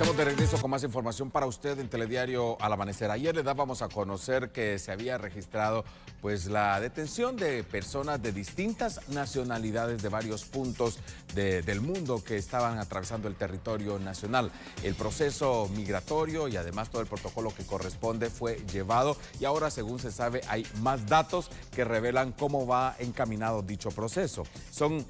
Estamos de regreso con más información para usted en Telediario al Amanecer. Ayer le dábamos a conocer que se había registrado pues la detención de personas de distintas nacionalidades de varios puntos del mundo que estaban atravesando el territorio nacional. El proceso migratorio y además todo el protocolo que corresponde fue llevado y ahora según se sabe hay más datos que revelan cómo va encaminado dicho proceso. Son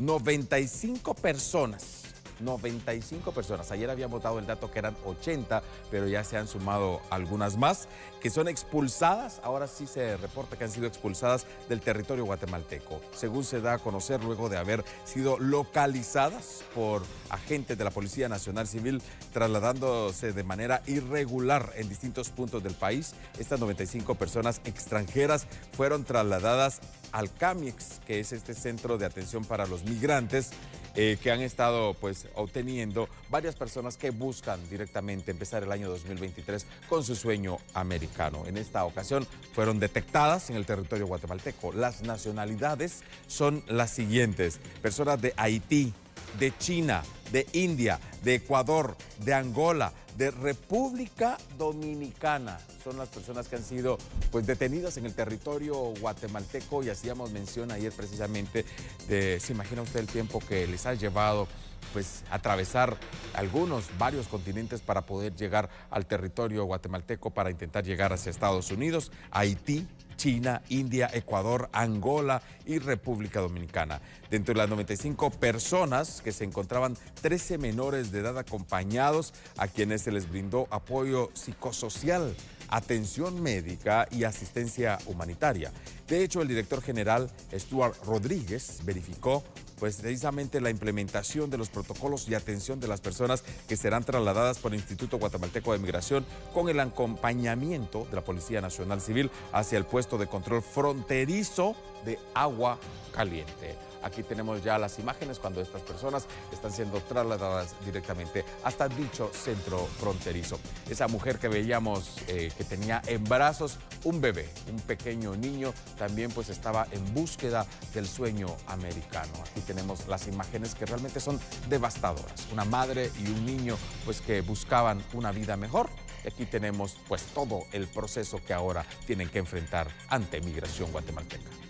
95 personas 95 personas. Ayer habíamos dado el dato que eran 80, pero ya se han sumado algunas más que son expulsadas. Ahora sí se reporta que han sido expulsadas del territorio guatemalteco, según se da a conocer luego de haber sido localizadas por agentes de la Policía Nacional Civil trasladándose de manera irregular en distintos puntos del país. Estas 95 personas extranjeras fueron trasladadas al CAMIEX, que es este centro de atención para los migrantes eh, que han estado pues obteniendo varias personas que buscan directamente empezar el año 2023 con su sueño americano. En esta ocasión fueron detectadas en el territorio guatemalteco. Las nacionalidades son las siguientes. Personas de Haití, de China, de India, de Ecuador, de Angola, de República Dominicana. Son las personas que han sido pues, detenidas en el territorio guatemalteco y hacíamos mención ayer precisamente de, ¿se imagina usted el tiempo que les ha llevado pues atravesar algunos, varios continentes para poder llegar al territorio guatemalteco para intentar llegar hacia Estados Unidos, Haití, China, India, Ecuador, Angola y República Dominicana. Dentro de las 95 personas que se encontraban 13 menores de edad acompañados a quienes se les brindó apoyo psicosocial, atención médica y asistencia humanitaria. De hecho, el director general Stuart Rodríguez verificó pues precisamente la implementación de los protocolos y atención de las personas que serán trasladadas por el Instituto Guatemalteco de Migración con el acompañamiento de la Policía Nacional Civil hacia el puesto de control fronterizo de agua caliente. Aquí tenemos ya las imágenes cuando estas personas están siendo trasladadas directamente hasta dicho centro fronterizo. Esa mujer que veíamos eh, que tenía en brazos un bebé, un pequeño niño, también pues estaba en búsqueda del sueño americano. Aquí tenemos las imágenes que realmente son devastadoras. Una madre y un niño pues que buscaban una vida mejor. Y aquí tenemos pues todo el proceso que ahora tienen que enfrentar ante migración guatemalteca.